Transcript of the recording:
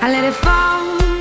I let it fall.